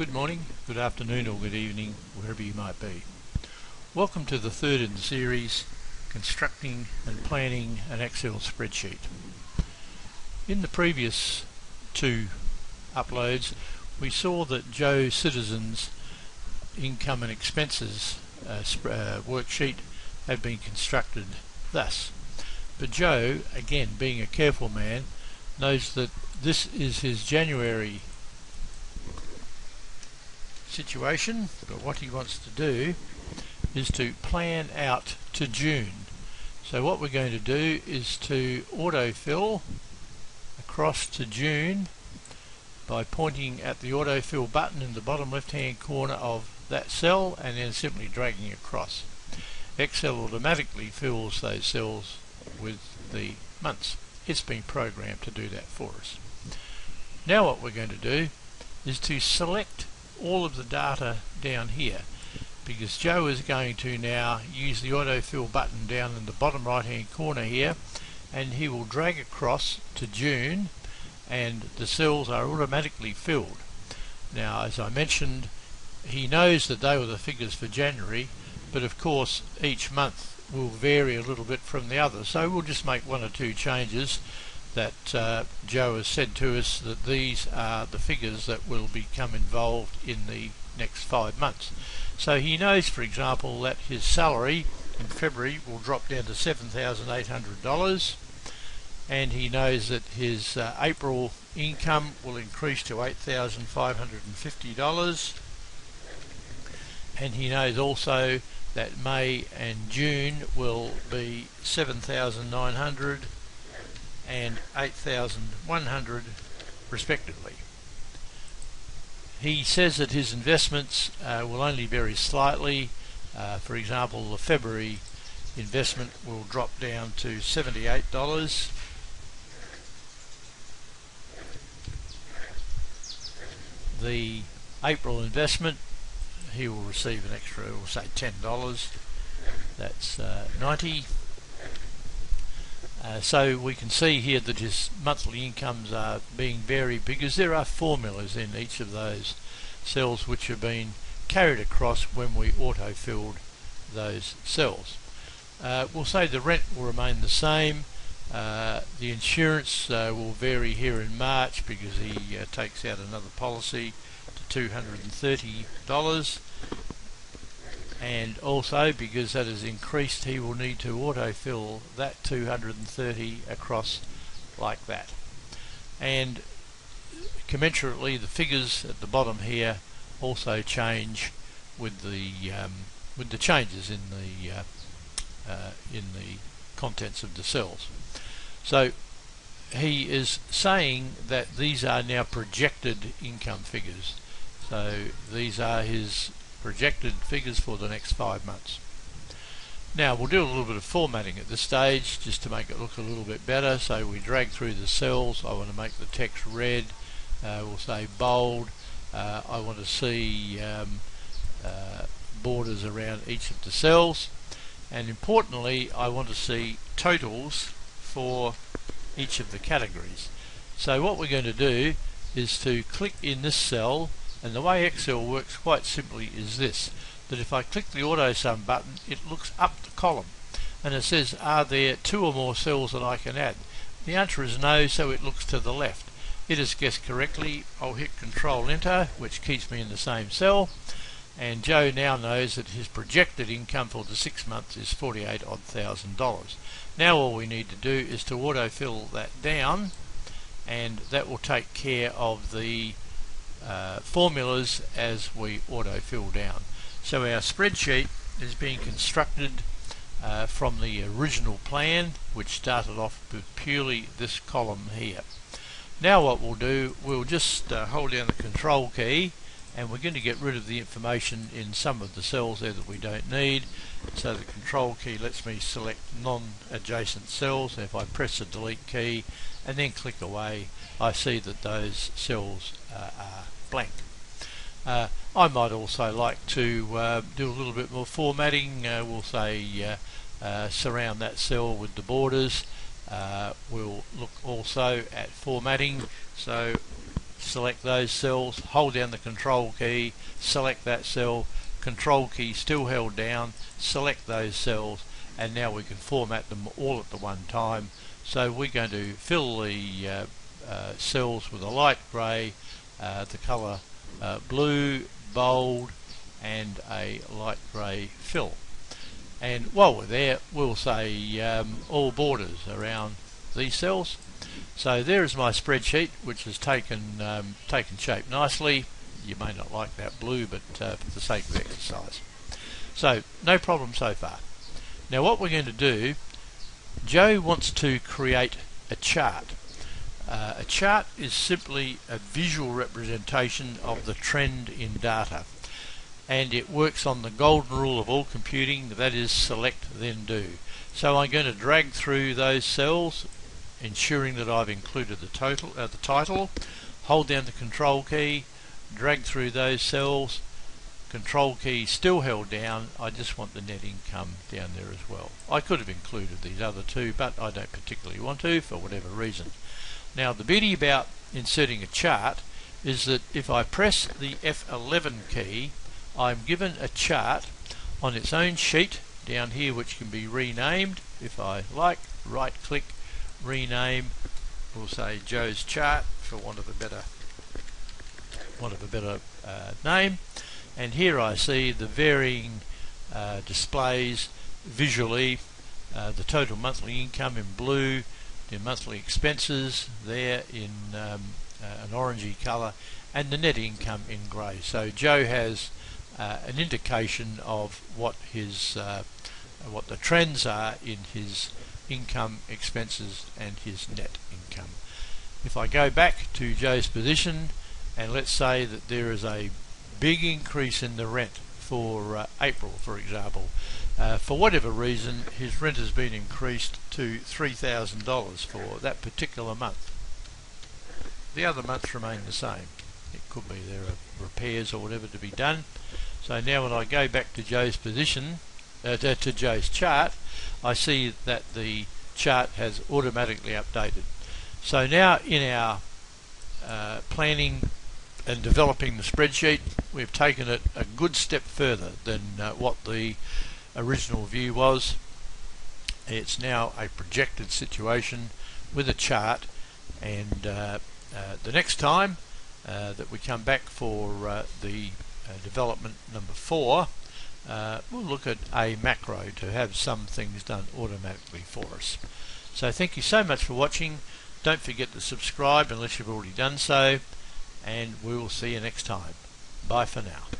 Good morning, good afternoon or good evening, wherever you might be. Welcome to the third in the series, Constructing and Planning an Excel Spreadsheet. In the previous two uploads, we saw that Joe Citizen's income and expenses uh, uh, worksheet had been constructed thus. But Joe, again being a careful man, knows that this is his January situation, but what he wants to do is to plan out to June. So what we're going to do is to autofill across to June by pointing at the autofill button in the bottom left hand corner of that cell and then simply dragging across. Excel automatically fills those cells with the months. It's been programmed to do that for us. Now what we're going to do is to select all of the data down here because Joe is going to now use the autofill button down in the bottom right hand corner here and he will drag across to June and the cells are automatically filled. Now as I mentioned he knows that they were the figures for January but of course each month will vary a little bit from the other so we'll just make one or two changes that uh, Joe has said to us that these are the figures that will become involved in the next five months. So he knows, for example, that his salary in February will drop down to $7,800 and he knows that his uh, April income will increase to $8,550 and he knows also that May and June will be 7,900 and 8,100 respectively. He says that his investments uh, will only vary slightly. Uh, for example, the February investment will drop down to $78. The April investment, he will receive an extra, we'll say $10. That's uh, 90 uh, so we can see here that his monthly incomes are being varied because there are formulas in each of those cells which have been carried across when we auto-filled those cells. Uh, we'll say the rent will remain the same. Uh, the insurance uh, will vary here in March because he uh, takes out another policy to $230 and also because that has increased he will need to autofill that 230 across like that. And commensurately the figures at the bottom here also change with the um, with the changes in the uh, uh, in the contents of the cells. So he is saying that these are now projected income figures. So these are his projected figures for the next five months. Now we'll do a little bit of formatting at this stage just to make it look a little bit better. So we drag through the cells. I want to make the text red. Uh, we'll say bold. Uh, I want to see um, uh, borders around each of the cells. And importantly, I want to see totals for each of the categories. So what we're going to do is to click in this cell and the way Excel works quite simply is this, that if I click the auto sum button, it looks up the column and it says, are there two or more cells that I can add? The answer is no, so it looks to the left. It has guessed correctly. I'll hit Control Enter, which keeps me in the same cell. And Joe now knows that his projected income for the six months is forty-eight odd thousand dollars. Now all we need to do is to autofill that down, and that will take care of the uh, formulas as we auto fill down. So our spreadsheet is being constructed uh, from the original plan which started off with purely this column here. Now what we'll do, we'll just uh, hold down the control key and we're going to get rid of the information in some of the cells there that we don't need. So the control key lets me select non-adjacent cells. If I press the delete key and then click away, I see that those cells uh, are blank. Uh, I might also like to uh, do a little bit more formatting. Uh, we'll say uh, uh, surround that cell with the borders. we'll look also at formatting. So select those cells, hold down the control key, select that cell, control key still held down, select those cells and now we can format them all at the one time. So we're going to fill the uh, uh, cells with a light grey, uh, the colour blue, bold and a light grey fill. And while we're there we'll say um, all borders around these cells. So there is my spreadsheet which has taken um, taken shape nicely. You may not like that blue but uh, for the sake of exercise. So no problem so far. Now what we're going to do, Joe wants to create a chart. Uh, a chart is simply a visual representation of the trend in data and it works on the golden rule of all computing that is select then do. So I'm going to drag through those cells ensuring that I've included the total uh, the title hold down the control key drag through those cells control key still held down. I just want the net income down there as well. I could have included these other two but I don't particularly want to for whatever reason. Now the beauty about inserting a chart is that if I press the F11 key I'm given a chart on its own sheet down here which can be renamed. If I like right click rename we'll say Joe's chart for want of a better want of a better uh, name and here I see the varying uh, displays visually. Uh, the total monthly income in blue the monthly expenses there in um, uh, an orangey colour and the net income in grey. So Joe has uh, an indication of what his uh, what the trends are in his income expenses and his net income. If I go back to Joe's position and let's say that there is a big increase in the rent for uh, April, for example. Uh, for whatever reason, his rent has been increased to $3,000 for that particular month. The other months remain the same. It could be there are repairs or whatever to be done. So now when I go back to Joe's position, uh, to, Joe's chart, I see that the chart has automatically updated. So now in our uh, planning and developing the spreadsheet, we've taken it a good step further than uh, what the original view was. It's now a projected situation with a chart and uh, uh, the next time uh, that we come back for uh, the uh, development number four we'll look at a macro to have some things done automatically for us. So thank you so much for watching. Don't forget to subscribe unless you've already done so and we will see you next time. Bye for now.